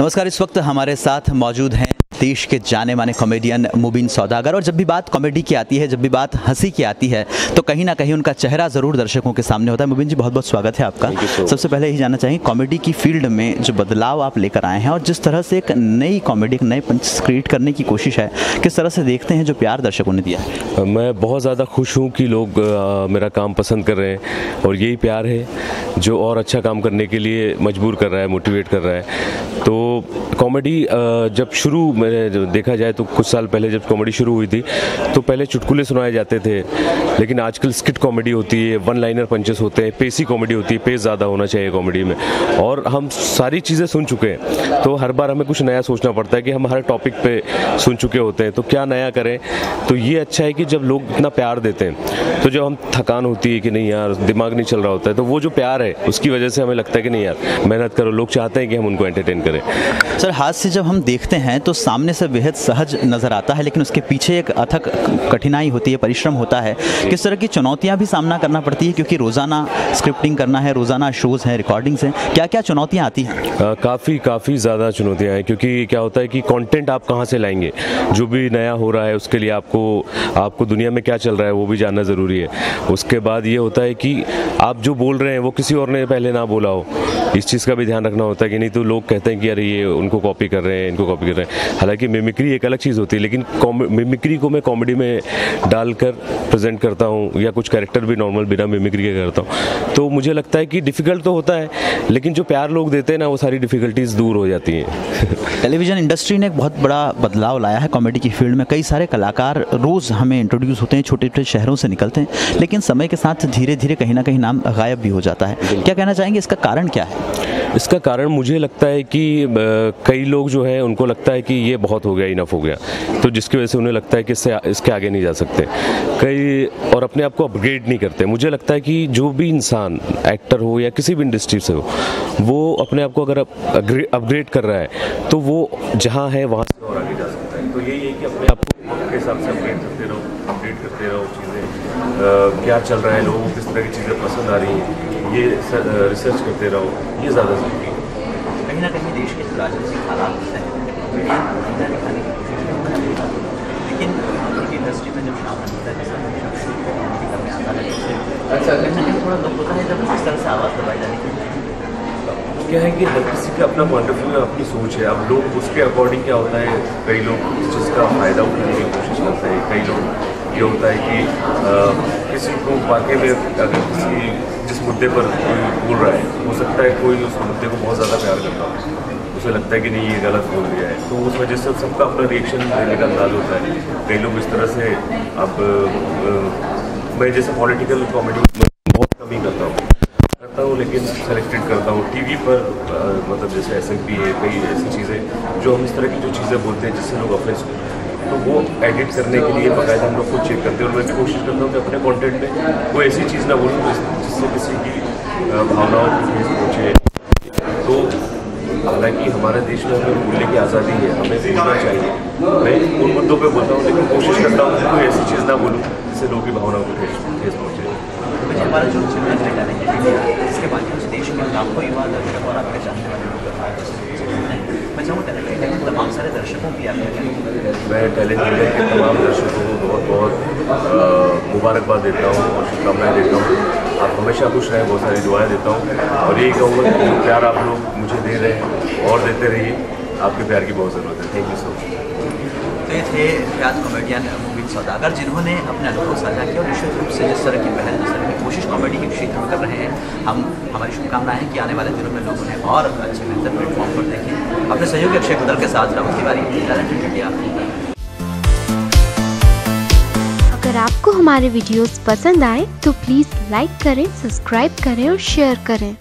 नमस्कार इस वक्त हमारे साथ मौजूद हैं देश के जाने माने कॉमेडियन मुबीन सौदागर। और जब भी बात कॉमेडी की आती है जब भी बात हँसी की आती है तो कहीं ना कहीं उनका चेहरा ज़रूर दर्शकों के सामने होता है। मुबीन जी बहुत बहुत स्वागत है आपका। सबसे पहले यही जानना चाहिए कॉमेडी की फ़ील्ड में जो बदलाव आप लेकर आए हैं और जिस तरह से एक नई कॉमेडी एक नए पंच क्रिएट करने की कोशिश है किस तरह से देखते हैं जो प्यार दर्शकों ने दिया है? मैं बहुत ज़्यादा खुश हूँ कि लोग मेरा काम पसंद कर रहे हैं और यही प्यार है जो और अच्छा काम करने के लिए मजबूर कर रहा है मोटिवेट कर रहा है। तो कॉमेडी जब शुरू मैंने देखा जाए तो कुछ साल पहले जब कॉमेडी शुरू हुई थी तो पहले चुटकुले सुनाए जाते थे, लेकिन आजकल स्किट कॉमेडी होती है वन लाइनर पंचेस होते हैं, पेसी कॉमेडी होती है, पेस ज़्यादा होना चाहिए कॉमेडी में। और हम सारी चीज़ें सुन चुके हैं तो हर बार हमें कुछ नया सोचना पड़ता है कि हम हर टॉपिक पे सुन चुके होते हैं तो क्या नया करें? तो ये अच्छा है कि जब लोग इतना प्यार देते हैं तो जब हम थकान होती है कि नहीं यार, दिमाग नहीं चल रहा होता है तो वो जो प्यार है, उसकी वजह से हमें लगता है कि नहीं यार, मेहनत करो, लोग चाहते हैं कि हम उनको एंटरटेन करें। सर हाथ से जब हम देखते हैं तो सामने से बेहद सहज नज़र आता है लेकिन उसके पीछे एक अथक कठिनाई होती है परिश्रम होता है। किस तरह की चुनौतियाँ भी सामना करना पड़ती है क्योंकि रोज़ाना स्क्रिप्टिंग करना है रोज़ाना शोज़ हैं रिकॉर्डिंग्स हैं। क्या क्या चुनौतियाँ आती हैं? काफ़ी काफ़ी ज़्यादा चुनौतियाँ हैं क्योंकि क्या होता है कि कंटेंट आप कहाँ से लाएँगे? जो भी नया हो रहा है उसके लिए आपको आपको दुनिया में क्या चल रहा है वो भी जानना ज़रूरी है। उसके बाद ये होता है कि आप जो बोल रहे हैं वो किसी और ने पहले ना बोला हो। इस चीज़ का भी ध्यान रखना होता है कि नहीं तो लोग कहते हैं कि अरे ये उनको कॉपी कर रहे हैं इनको कॉपी कर रहे हैं। हालाँकि मिमिक्री एक अलग चीज़ होती है लेकिन मिमिक्री को मैं कॉमेडी में डालकर प्रेजेंट करता हूँ या कुछ कैरेक्टर भी नॉर्मल बिना मिमिक्री के करता हूँ। तो मुझे लगता है कि डिफ़िकल्ट तो होता है लेकिन जो प्यार लोग देते हैं ना वो सारी डिफ़िकल्टीज दूर हो जाती हैं। टेलीविज़न इंडस्ट्री ने एक बहुत बड़ा बदलाव लाया है कॉमेडी की फ़ील्ड में। कई सारे कलाकार रोज़ हमें इंट्रोड्यूस होते हैं छोटे छोटे शहरों से निकलते हैं लेकिन समय के साथ धीरे धीरे कहीं ना कहीं नाम गायब भी हो जाता है। क्या कहना चाहेंगे इसका कारण क्या है? इसका कारण मुझे लगता है कि कई लोग जो है, उनको लगता है कि ये बहुत हो गया इनफ हो गया। तो जिसकी वजह से उन्हें लगता है कि इससे, इसके आगे नहीं जा सकते। कई, और अपने आप को अपग्रेड नहीं करते। मुझे लगता है कि जो भी इंसान एक्टर हो या किसी भी इंडस्ट्री से हो, वो अपने आप को अगर अपग्रेड कर रहा है तो वो जहाँ है, वहाँ से और आगे जा सकता है। तो यही है कि अपने आप को हिसाब से अपग्रेड करते रहो। अपडेट करते रहो चीज़ें। क्या चल रहा है लोगों को किस तरह की चीज़ें पसंद आ रही हैं ये रिसर्च करते रहो ये ज़्यादा ज़रूरी है। कहीं ना कहीं देश के जो राजनीतिक हालात होते हैं मीडिया मीडिया दिखाने की कोशिश है लेकिन उनकी इंडस्ट्री में जब शामिल होता है जैसा आता है अच्छा। कहीं ना कहीं थोड़ा दुख होता है जब इस तरह से आवाज़ दबाई जाने की क्या है कि हर किसी का अपना पॉइंट ऑफ़ व्यू है अपनी सोच है। अब लोग उसके अकॉर्डिंग क्या होता है कई लोग इस चीज़ का फ़ायदा उठाने की कोशिश करते हैं कई लोग ये होता है कि किसी को वाकई में अगर किसी जिस मुद्दे पर कोई बोल रहा है, हो सकता है कोई उस मुद्दे को बहुत ज़्यादा प्यार करता हो। उसे लगता है कि नहीं, ये गलत बोल दिया है। तो उस वजह से सबका अपना रिएक्शन देने का अंदाज होता है। कई लोग इस तरह से अब मैं जैसे पॉलिटिकल कॉमेडी बहुत कम ही करता हूँ। करता हूँ, लेकिन सेलेक्टेड करता हूँ। टीवी पर मतलब जैसे एस है कई ऐसी चीज़ें जो हम इस तरह की जो चीज़ें बोलते हैं, जिससे लोग ऑफेंस तो वो एडिट करने के लिए बाकायदा हम लोग को चेक करते हैं। और मैं भी कोशिश करता हूँ कि अपने कंटेंट में कोई ऐसी चीज़ ना बोलूँ जिससे किसी की भावनाओं को ठेस पहुँचे तो हालाँकि हमारे देश में हमें बोलने की आज़ादी है, हमें बोलना चाहिए। मैं उन मुद्दों पे बोलता हूँ, लेकिन कोशिश करता हूँ कि कोई ऐसी चीज़ ना बोलूँ जिससे लोगों की भावनाओं को ठेस पहुँचे। तो हमारा जो टैलेंटेड इंडिया इसके देश लाखों युवा दर्शक और आपके वाले लोग मैं चाहूँगा तमाम सारे दर्शकों की मैं टैलेंट इंडिया के तमाम दर्शकों को बहुत बहुत मुबारकबाद देता हूँ और शुभकामनाएँ देता हूँ। आप हमेशा खुश रहें, बहुत सारी दुआएँ देता हूँ। और यही कहूँगा कि प्यार आप लोग मुझे दे रहे हैं, और देते रहिए। आपके प्यार की बहुत ज़रूरत है। थैंक यू सो मच ये थे ख्यात कॉमेडियन मुबीन सौदागर, जिन्होंने अपने अनुभव साझा किया और निश्चित रूप से जिस तरह की पहल, जिस तरह की कोशिश कॉमेडी के क्षेत्र में कर रहे हैं, हम हमारी शुभकामनाएँ हैं कि आने वाले दिनों में लोग उन्हें और अच्छे, बेहतर प्लेटफॉर्म पर देखें। अपने सहयोगी अक्षय कुदल के साथ राहुल तिवारी इंडिया अगर आपको हमारे वीडियोस पसंद आए तो प्लीज़ लाइक करें सब्सक्राइब करें और शेयर करें।